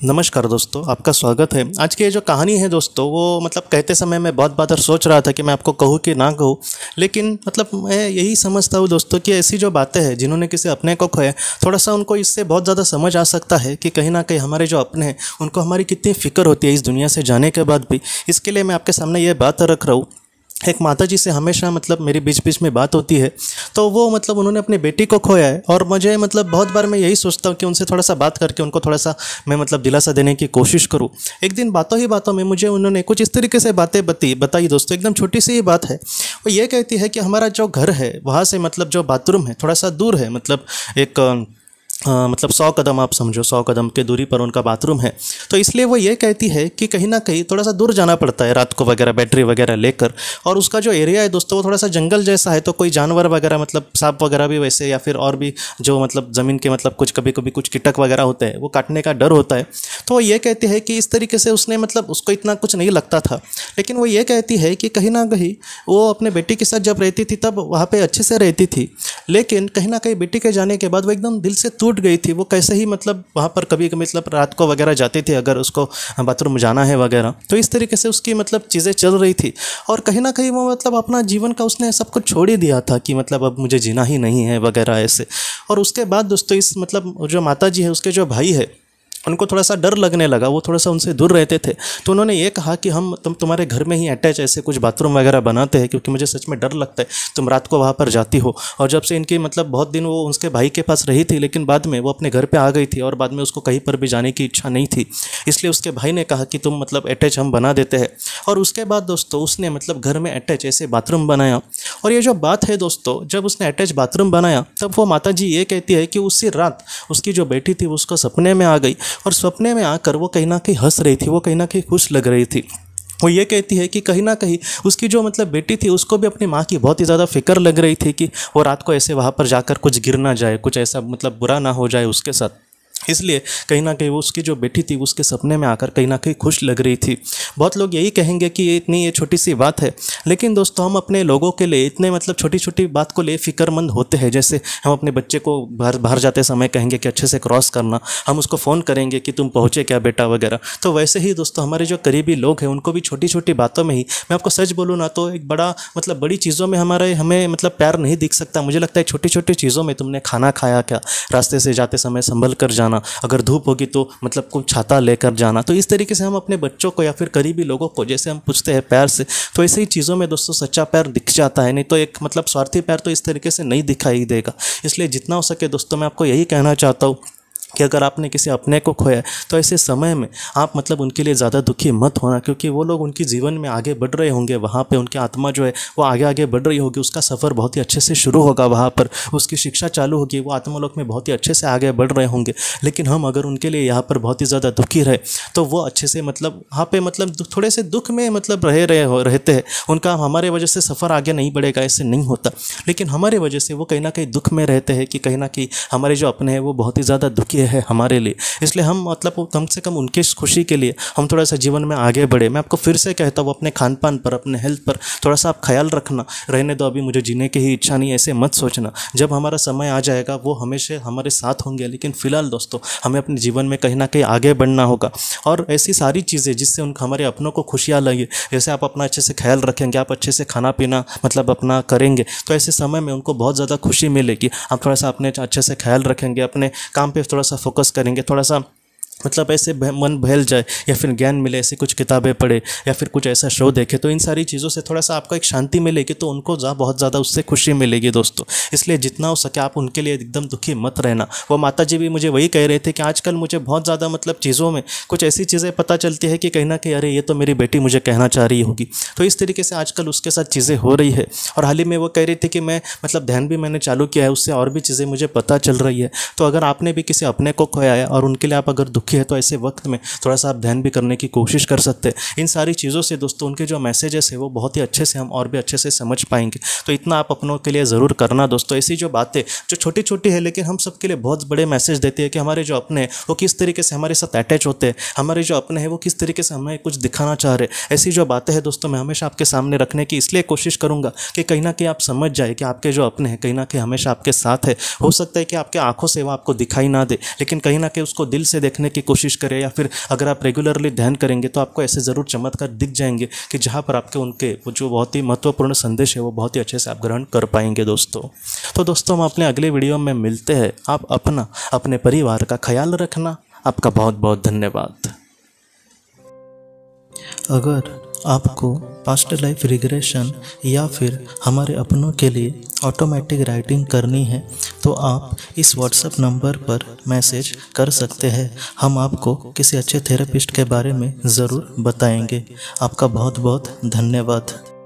नमस्कार दोस्तों, आपका स्वागत है। आज की ये जो कहानी है दोस्तों, वो मतलब कहते समय मैं बहुत बार सोच रहा था कि मैं आपको कहूँ कि ना कहूँ, लेकिन मतलब मैं यही समझता हूँ दोस्तों कि ऐसी जो बातें हैं, जिन्होंने किसी अपने को खोया थोड़ा सा उनको इससे बहुत ज़्यादा समझ आ सकता है कि कहीं ना कहीं हमारे जो अपने हैं, उनको हमारी कितनी फ़िक्र होती है इस दुनिया से जाने के बाद भी। इसके लिए मैं आपके सामने ये बात रख रहा हूँ एक माता जी से हमेशा मतलब मेरी बीच बीच में बात होती है तो वो मतलब उन्होंने अपनी बेटी को खोया है और मुझे मतलब बहुत बार मैं यही सोचता हूँ कि उनसे थोड़ा सा बात करके, उनको थोड़ा सा मैं मतलब दिलासा देने की कोशिश करूँ। एक दिन बातों ही बातों में मुझे उन्होंने कुछ इस तरीके से बातें बती, बताई दोस्तों, एकदम छोटी सी ही बात है। वो ये कहती है कि हमारा जो घर है, वहाँ से मतलब जो बाथरूम है, थोड़ा सा दूर है मतलब एक मतलब सौ कदम आप समझो, सौ कदम के दूरी पर उनका बाथरूम है। तो इसलिए वो ये कहती है कि कहीं ना कहीं थोड़ा सा दूर जाना पड़ता है रात को वगैरह, बैटरी वगैरह लेकर। और उसका जो एरिया है दोस्तों, वो थोड़ा सा जंगल जैसा है तो कोई जानवर वगैरह मतलब सांप वगैरह भी वैसे, या फिर और भी जो मतलब ज़मीन के मतलब कुछ कभी कभी कुछ कीटक वगैरह होते हैं, वो काटने का डर होता है। तो वो ये कहती है कि इस तरीके से उसने मतलब उसको इतना कुछ नहीं लगता था। लेकिन वो ये कहती है कि कहीं ना कहीं वो अपने बेटी के साथ जब रहती थी, तब वहाँ पर अच्छे से रहती थी। लेकिन कहीं ना कहीं बेटी के जाने के बाद वो एकदम दिल से टूट गई थी, वो कैसे ही मतलब वहाँ पर कभी कभी मतलब रात को वगैरह जाती थी, अगर उसको बाथरूम जाना है वगैरह तो इस तरीके से उसकी मतलब चीज़ें चल रही थी। और कहीं ना कहीं वो मतलब अपना जीवन का उसने सब कुछ छोड़ ही दिया था कि मतलब अब मुझे जीना ही नहीं है वगैरह ऐसे। और उसके बाद दोस्तों इस मतलब जो माता जी है, उसके जो भाई है उनको थोड़ा सा डर लगने लगा, वो थोड़ा सा उनसे दूर रहते थे। तो उन्होंने ये कहा कि हम, तुम, तुम्हारे घर में ही अटैच ऐसे कुछ बाथरूम वगैरह बनाते हैं, क्योंकि मुझे सच में डर लगता है, तुम रात को वहाँ पर जाती हो। और जब से इनकी मतलब बहुत दिन वो उसके भाई के पास रही थी, लेकिन बाद में वो अपने घर पर आ गई थी और बाद में उसको कहीं पर भी जाने की इच्छा नहीं थी। इसलिए उसके भाई ने कहा कि तुम मतलब अटैच हम बना देते हैं। और उसके बाद दोस्तों, उसने मतलब घर में अटैच ऐसे बाथरूम बनाया। और ये जो बात है दोस्तों, जब उसने अटैच बाथरूम बनाया, तब वो माता जी ये कहती है कि उसी रात उसकी जो बेटी थी उसको सपने में आ गई। और सपने में आकर वो कहीं ना कहीं हंस रही थी, वो कहीं ना कहीं खुश लग रही थी। वो ये कहती है कि कहीं ना कहीं उसकी जो मतलब बेटी थी, उसको भी अपनी माँ की बहुत ही ज़्यादा फ़िक्र लग रही थी कि वो रात को ऐसे वहाँ पर जाकर कुछ गिर ना जाए, कुछ ऐसा मतलब बुरा ना हो जाए उसके साथ। इसलिए कहीं ना कहीं उसकी जो बेटी थी, उसके सपने में आकर कहीं ना कहीं खुश लग रही थी। बहुत लोग यही कहेंगे कि ये इतनी, ये छोटी सी बात है, लेकिन दोस्तों हम अपने लोगों के लिए इतने मतलब छोटी छोटी बात को ले फिक्रमंद होते हैं। जैसे हम अपने बच्चे को बाहर बाहर जाते समय कहेंगे कि अच्छे से क्रॉस करना, हम उसको फ़ोन करेंगे कि तुम पहुँचे क्या बेटा वगैरह। तो वैसे ही दोस्तों हमारे जो करीबी लोग हैं, उनको भी छोटी छोटी बातों में ही, मैं आपको सच बोलूँ ना तो एक बड़ा मतलब बड़ी चीज़ों में हमारे, हमें मतलब प्यार नहीं दिख सकता। मुझे लगता है छोटी छोटी चीज़ों में तुमने खाना खाया क्या? रास्ते से जाते समय संभल कर जाना अगर धूप होगी तो मतलब कुछ छाता लेकर जाना। तो इस तरीके से हम अपने बच्चों को या फिर करीबी लोगों को, जैसे हम पूछते हैं पैर से तो ऐसे ही चीज़ों में दोस्तों सच्चा पैर दिख जाता है। नहीं तो एक मतलब स्वार्थी पैर तो इस तरीके से नहीं दिखाई देगा। इसलिए जितना हो सके दोस्तों, मैं आपको यही कहना चाहता हूँ कि अगर आपने किसी अपने को खोया तो ऐसे समय में आप मतलब उनके लिए ज़्यादा दुखी मत होना, क्योंकि वो लोग उनके जीवन में आगे बढ़ रहे होंगे, वहाँ पे उनकी आत्मा जो है, वो आगे आगे बढ़ रही होगी, उसका सफ़र बहुत ही अच्छे से शुरू होगा वहाँ पर, उसकी शिक्षा चालू होगी, वो आत्मलोक में बहुत ही अच्छे से आगे बढ़ रहे होंगे। लेकिन हम अगर उनके लिए यहाँ पर बहुत ही ज़्यादा दुखी रहे तो वो अच्छे से मतलब वहाँ पर मतलब थोड़े से दुख में मतलब रह, रहे हो, रहते हैं। उनका हमारे वजह से सफ़र आगे नहीं बढ़ेगा, ऐसे नहीं होता। लेकिन हमारे वजह से वो कहीं ना कहीं दुख में रहते हैं कि कहीं ना कहीं हमारे जो अपने हैं, वो बहुत ही ज़्यादा दुखी है हमारे लिए। इसलिए हम मतलब कम से कम उनकी खुशी के लिए हम थोड़ा सा जीवन में आगे बढ़े। मैं आपको फिर से कहता हूँ, अपने खान पान पर, अपने हेल्थ पर थोड़ा सा आप ख्याल रखना। रहने दो अभी, मुझे जीने की ही इच्छा नहीं ऐसे मत सोचना। जब हमारा समय आ जाएगा, वो हमेशा हमारे साथ होंगे। लेकिन फ़िलहाल दोस्तों, हमें अपने जीवन में कहीं ना कहीं आगे बढ़ना होगा। और ऐसी सारी चीज़ें जिससे उन हमारे अपनों को खुशियाँ लगे, जैसे आप अपना अच्छे से ख्याल रखेंगे, आप अच्छे से खाना पीना मतलब अपना करेंगे तो ऐसे समय में उनको बहुत ज़्यादा खुशी मिलेगी। आप थोड़ा सा अपने अच्छे से ख्याल रखेंगे, अपने काम पर थोड़ा सा फोकस करेंगे थोड़ा सा मतलब ऐसे मन बहल जाए या फिर ज्ञान मिले, ऐसी कुछ किताबें पढ़े या फिर कुछ ऐसा शो देखे तो इन सारी चीज़ों से थोड़ा सा आपको एक शांति मिलेगी तो उनको जा, बहुत ज़्यादा उससे खुशी मिलेगी दोस्तों। इसलिए जितना हो सके आप उनके लिए एकदम दुखी मत रहना। वो माता जी भी मुझे वही कह रहे थे कि आजकल मुझे बहुत ज़्यादा मतलब चीज़ों में कुछ ऐसी चीज़ें पता चलती है कि कहीं ना कहीं, अरे ये तो मेरी बेटी मुझे कहना चाह रही होगी। तो इस तरीके से आजकल उसके साथ चीज़ें हो रही है। और हाल ही में वो कह रही थी कि मैं मतलब ध्यान भी मैंने चालू किया है, उससे और भी चीज़ें मुझे पता चल रही है। तो अगर आपने भी किसी अपने को खोया है और उनके लिए आप अगर दुखी है तो ऐसे वक्त में थोड़ा सा आप ध्यान भी करने की कोशिश कर सकते हैं। इन सारी चीज़ों से दोस्तों, उनके जो मैसेजेस है, वो बहुत ही अच्छे से हम और भी अच्छे से समझ पाएँगे। तो इतना आप अपनों के लिए ज़रूर करना दोस्तों। ऐसी जो बातें जो छोटी छोटी है, लेकिन हम सबके लिए बहुत बड़े मैसेज देती है कि हमारे जो अपने वो किस तरीके से हमारे साथ अटैच होते हैं, हमारे जो अपने हैं, वो किस तरीके से हमें कुछ दिखाना चाह रहे ऐसी जो बातें हैं दोस्तों, मैं हमेशा आपके सामने रखने की इसलिए कोशिश करूँगा कि कहीं ना कहीं आप समझ जाए कि आपके जो अपने हैं, कहीं ना कहीं हमेशा आपके साथ है। हो सकता है कि आपके आँखों से वो आपको दिखाई ना दे, लेकिन कहीं ना कहीं उसको दिल से देखने की कोशिश करें या फिर अगर आप रेगुलरली ध्यान करेंगे तो आपको ऐसे ज़रूर चमत्कार दिख जाएँगे कि जहाँ पर आपके उनके जो बहुत ही महत्वपूर्ण संदेश है वो बहुत ही अच्छे से आप ग्रहण कर पाएँगे दोस्तों। तो दोस्तों, हम अपने अगले वीडियो में मिलते हैं। आप अपना, अपने परिवार का ख्याल रखना। आपका बहुत बहुत धन्यवाद। अगर आपको पास्ट लाइफ रिग्रेशन या फिर हमारे अपनों के लिए ऑटोमेटिक राइटिंग करनी है तो आप इस व्हाट्सएप नंबर पर मैसेज कर सकते हैं। हम आपको किसी अच्छे थेरेपिस्ट के बारे में ज़रूर बताएँगे। आपका बहुत बहुत धन्यवाद।